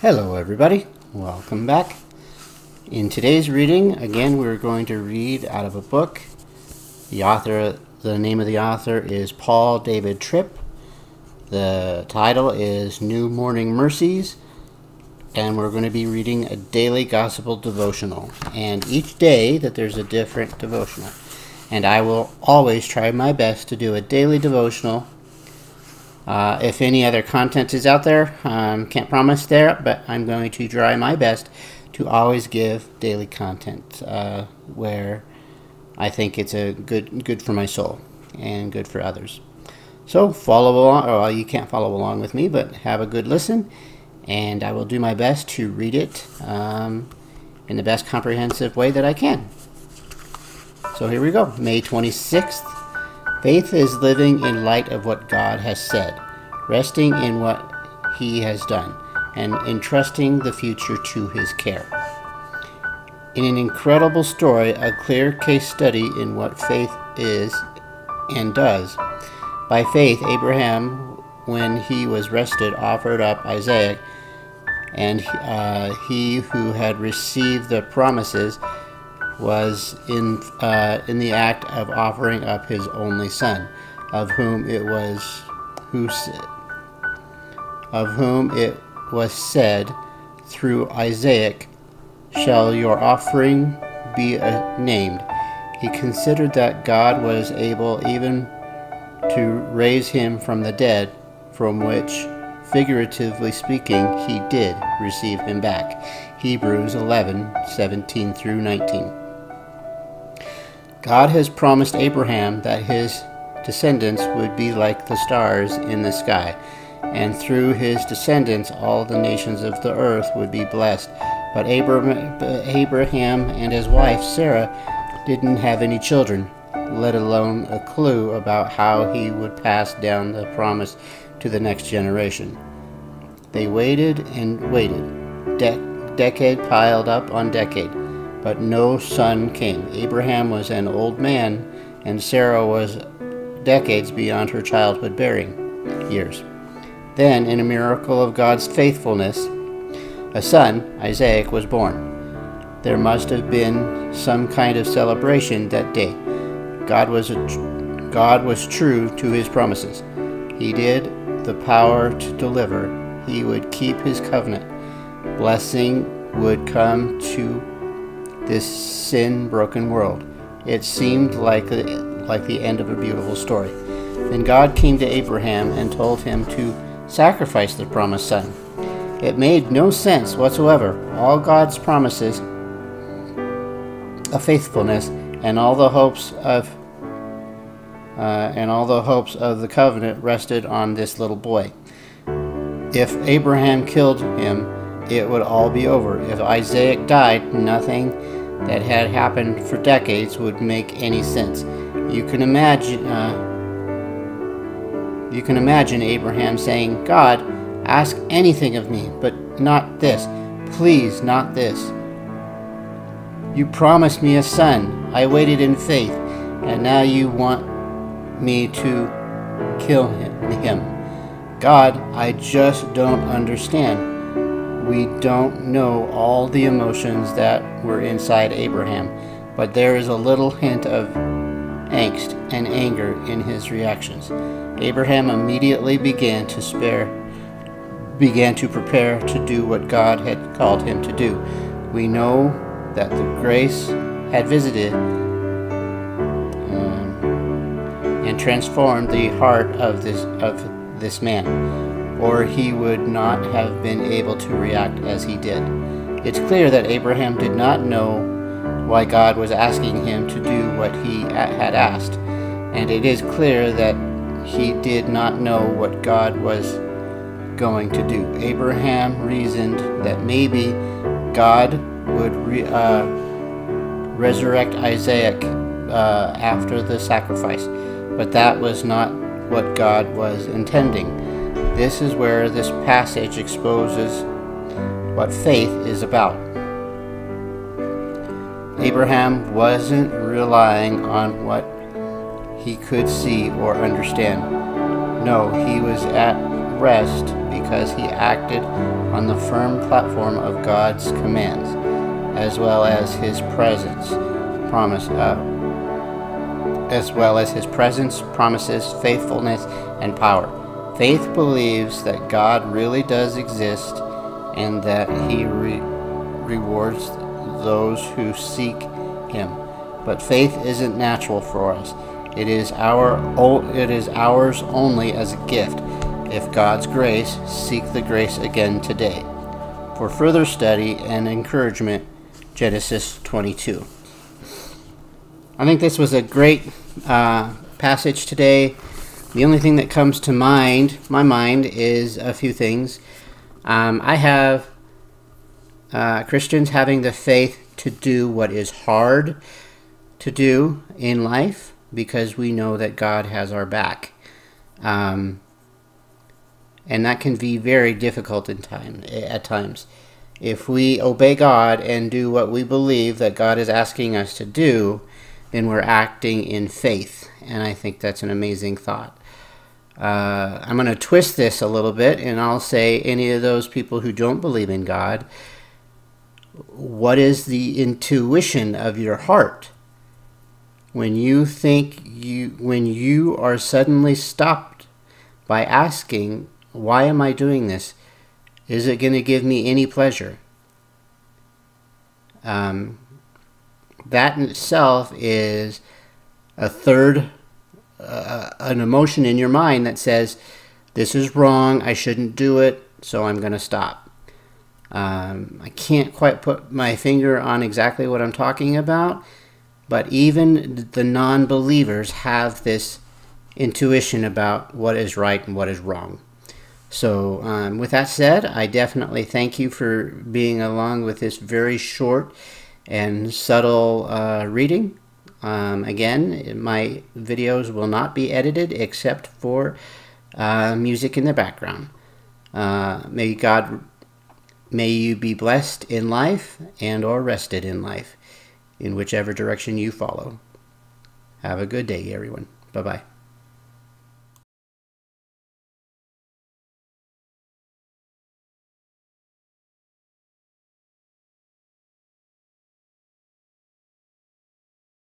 Hello, everybody. Welcome back. In today's reading, again, we're going to read out of a book. The author, the name of the author is Paul David Tripp. The title is New Morning Mercies, and we're going to be reading a daily gospel devotional. And each day that there's a different devotional. And I will always try my best to do a daily devotional uh, if any other content is out there, um, can't promise there, but I'm going to try my best to always give daily content uh, where I think it's a good good for my soul and good for others. So follow along, well, you can't follow along with me, but have a good listen, and I will do my best to read it um, in the best comprehensive way that I can. So here we go, May 26th. Faith is living in light of what God has said, resting in what He has done, and entrusting the future to His care. In an incredible story, a clear case study in what faith is and does. By faith, Abraham, when he was rested, offered up Isaac, and uh, he who had received the promises was in, uh, in the act of offering up his only son, of whom it was who of whom it was said through Isaac, shall your offering be named. He considered that God was able even to raise him from the dead, from which, figuratively speaking, he did receive him back. Hebrews 11 17 through 19. God has promised Abraham that his descendants would be like the stars in the sky, and through his descendants all the nations of the earth would be blessed. But Abraham and his wife Sarah didn't have any children, let alone a clue about how he would pass down the promise to the next generation. They waited and waited. De- decade piled up on decade but no son came. Abraham was an old man, and Sarah was decades beyond her childhood bearing years. Then, in a miracle of God's faithfulness, a son, Isaac, was born. There must have been some kind of celebration that day. God was, a, God was true to his promises. He did the power to deliver. He would keep his covenant. Blessing would come to this sin broken world. It seemed like, like the end of a beautiful story. Then God came to Abraham and told him to sacrifice the promised son. It made no sense whatsoever. All God's promises of faithfulness and all the hopes of uh, and all the hopes of the covenant rested on this little boy. If Abraham killed him, it would all be over. If Isaac died, nothing that had happened for decades would make any sense. You can imagine uh, you can imagine Abraham saying, "God, ask anything of me, but not this. Please, not this. You promised me a son. I waited in faith, and now you want me to kill him. God, I just don't understand we don't know all the emotions that were inside Abraham, but there is a little hint of angst and anger in his reactions. Abraham immediately began to spare began to prepare to do what God had called him to do. We know that the grace had visited um, and transformed the heart of this of this man or he would not have been able to react as he did. It's clear that Abraham did not know why God was asking him to do what he had asked, and it is clear that he did not know what God was going to do. Abraham reasoned that maybe God would re, uh, resurrect Isaac uh, after the sacrifice, but that was not what God was intending. This is where this passage exposes what faith is about. Abraham wasn't relying on what he could see or understand. No, he was at rest because he acted on the firm platform of God's commands, as well as his presence, promise, uh, as well as his presence, promises, faithfulness, and power. Faith believes that God really does exist and that he re- rewards those who seek him. But faith isn't natural for us. It is our it is ours only as a gift. If God's grace, seek the grace again today. For further study and encouragement, Genesis 22. I think this was a great uh, passage today. The only thing that comes to mind, my mind, is a few things. Um, I have uh, Christians having the faith to do what is hard to do in life because we know that God has our back. Um, and that can be very difficult in time at times. If we obey God and do what we believe that God is asking us to do, then we're acting in faith, and I think that's an amazing thought. Uh, I'm going to twist this a little bit, and I'll say any of those people who don't believe in God, what is the intuition of your heart? When you think you, when you are suddenly stopped by asking, why am I doing this? Is it going to give me any pleasure? Um, that in itself is a third, uh, an emotion in your mind that says, this is wrong, I shouldn't do it, so I'm going to stop. Um, I can't quite put my finger on exactly what I'm talking about, but even the non believers have this intuition about what is right and what is wrong. So, um, with that said, I definitely thank you for being along with this very short and subtle uh, reading. Um, again, my videos will not be edited except for uh, music in the background. Uh, may God, may you be blessed in life and or rested in life, in whichever direction you follow. Have a good day, everyone. Bye-bye.